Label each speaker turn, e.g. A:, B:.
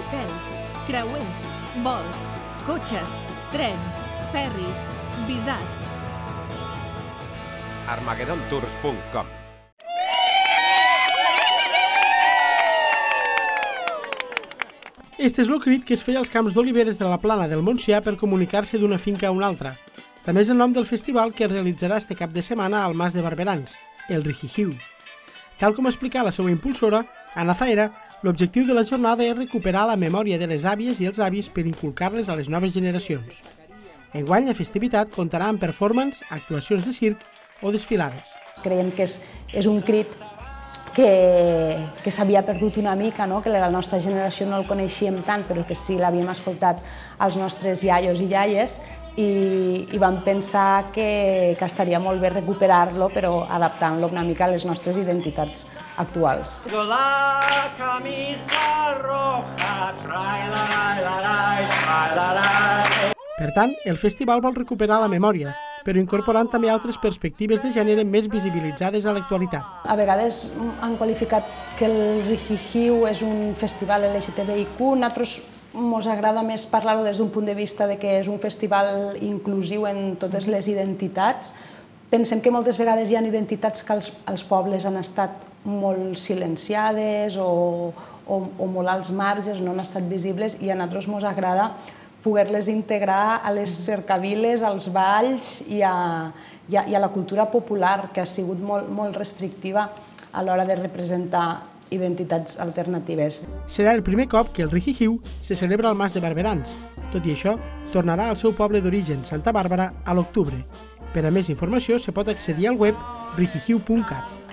A: hotels, creuers, vols, cotxes, trens, ferris, visats.
B: armagedontours.com
C: Este és el crit que es feia als camps d'oliveres de la plana del Montsià per comunicar-se d'una finca a una altra. També és el nom del festival que es realitzarà este cap de setmana al Mas de Barberans, el Rijijiu. Tal com explica la seva impulsora, Ana Zaera, l'objectiu de la jornada és recuperar la memòria de les àvies i els avis per inculcar-les a les noves generacions. Enguany, la festivitat comptarà amb performance, actuacions de circ o desfilades.
D: Creiem que és, és un crit que, que s'havia perdut una mica, no? que la nostra generació no el coneixíem tant, però que sí l'havíem escoltat als nostres iaios i iaies, i, i vam pensar que, que estaria molt bé recuperar-lo, però adaptant-lo una mica a les nostres identitats actuals.
E: La camisa roja, trai, la, la, la, la, la, la.
C: Per tant, el festival vol recuperar la memòria, però incorporant també altres perspectives de gènere més visibilitzades a l'actualitat.
D: A vegades han qualificat que el Rijijiu és un festival LGTBIQ, nosaltres ens agrada més parlar-ho des d'un punt de vista de que és un festival inclusiu en totes les identitats. Pensem que moltes vegades hi ha identitats que els, els pobles han estat molt silenciades o, o, o molt als marges, no han estat visibles i a nosaltres ens agrada poder-les integrar a les cercaviles, als balls i a, i a, i a la cultura popular, que ha sigut molt, molt restrictiva a l'hora de representar identitats alternatives.
C: Serà el primer cop que el Rijijiu se celebra al Mas de Barberans. Tot i això, tornarà al seu poble d'origen, Santa Bàrbara, a l'octubre. Per a més informació se pot accedir al web rijijiu.cat.